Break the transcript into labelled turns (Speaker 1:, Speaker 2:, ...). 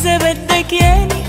Speaker 1: se vende quién